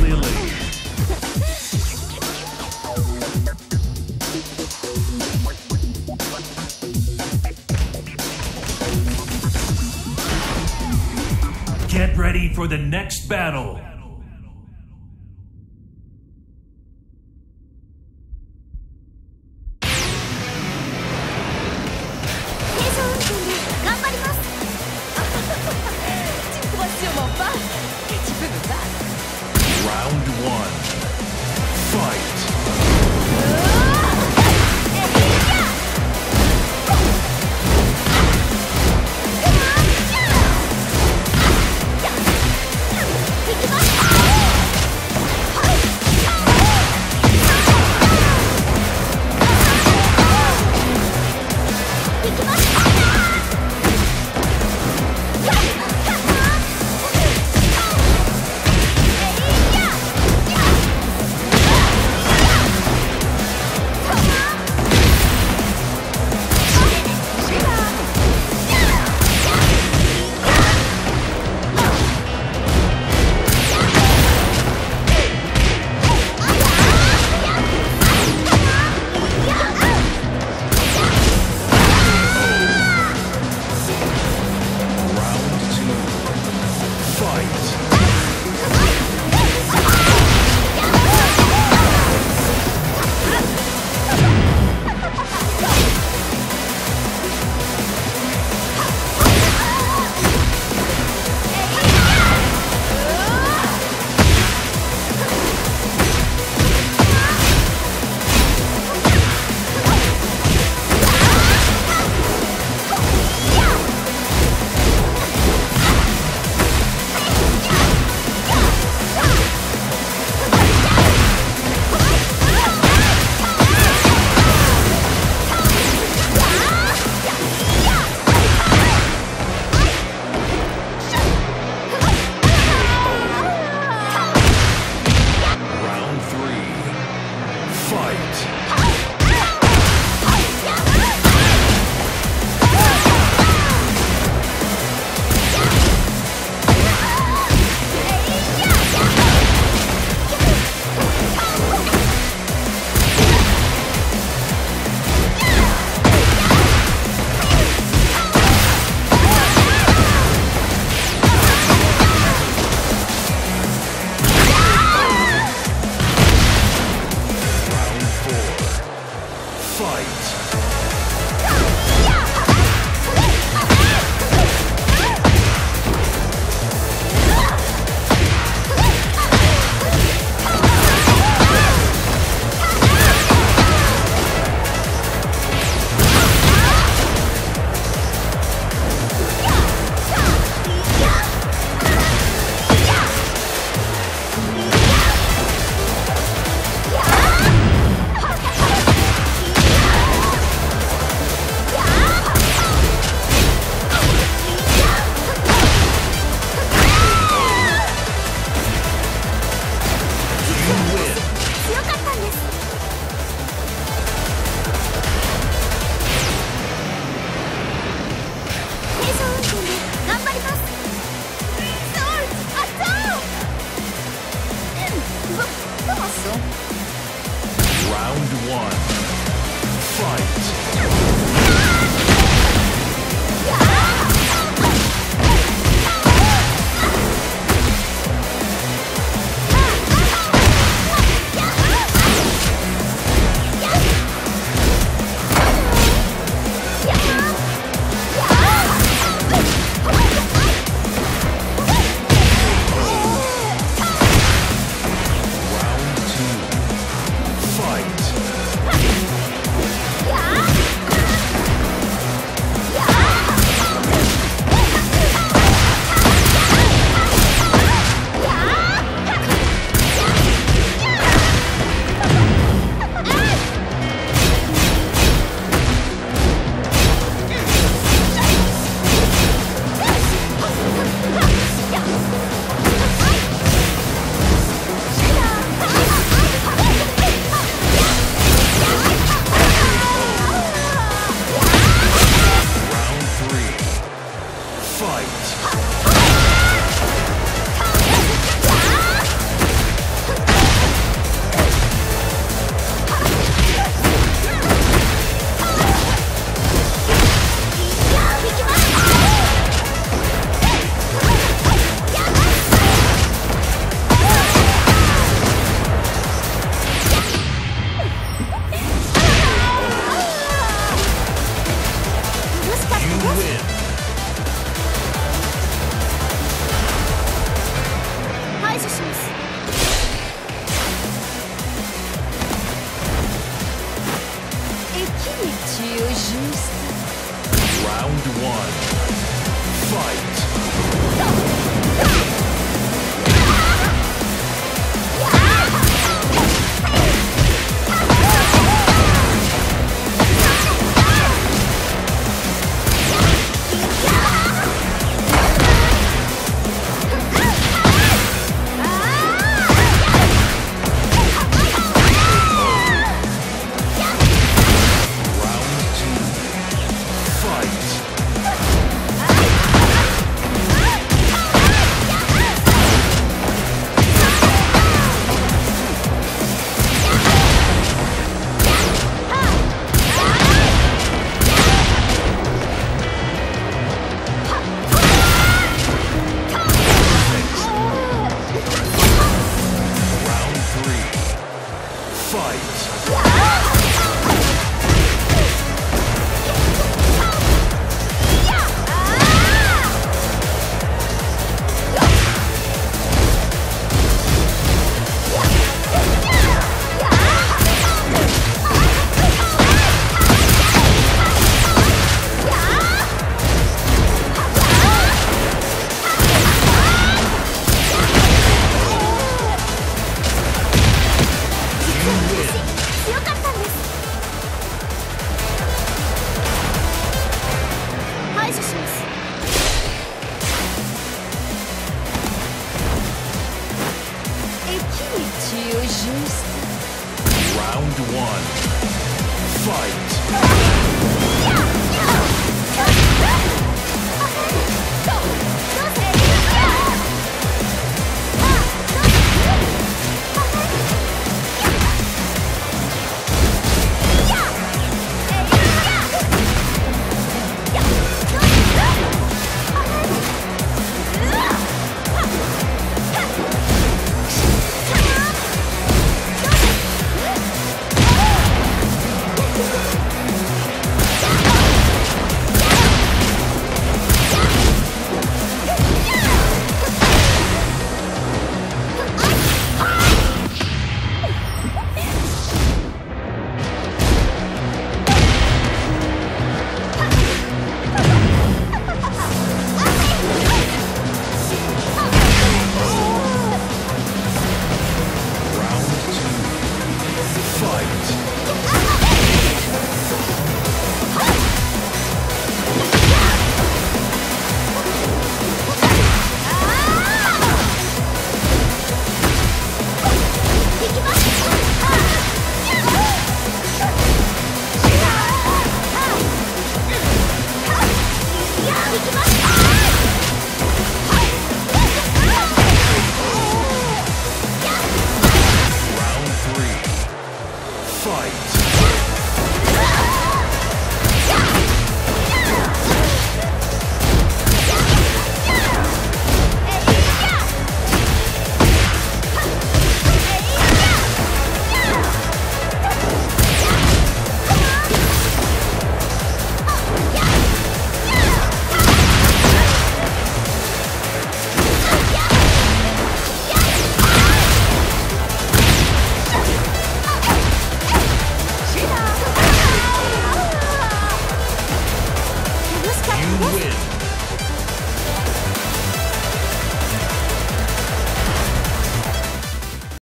Lily. Get ready for the next battle. fight. one. Fight! Round one. Fight!